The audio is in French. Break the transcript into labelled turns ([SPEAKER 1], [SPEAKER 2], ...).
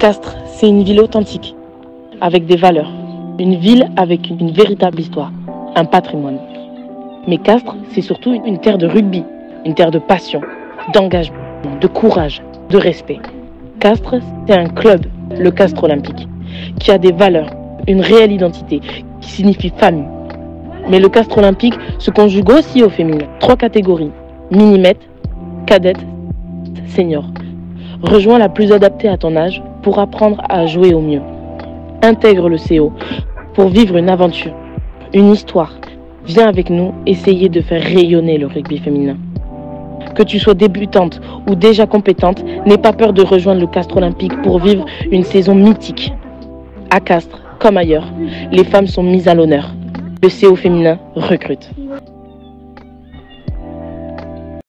[SPEAKER 1] Castres, c'est une ville authentique, avec des valeurs. Une ville avec une véritable histoire, un patrimoine. Mais Castres, c'est surtout une terre de rugby, une terre de passion, d'engagement, de courage, de respect. Castres, c'est un club, le Castres Olympique, qui a des valeurs, une réelle identité, qui signifie famille. Mais le Castres Olympique se conjugue aussi au féminin. Trois catégories, minimètre, cadette, senior. Rejoins la plus adaptée à ton âge pour apprendre à jouer au mieux. Intègre le CO pour vivre une aventure, une histoire. Viens avec nous essayer de faire rayonner le rugby féminin. Que tu sois débutante ou déjà compétente, n'aie pas peur de rejoindre le Castres Olympique pour vivre une saison mythique. À Castres, comme ailleurs, les femmes sont mises à l'honneur. Le CO féminin recrute.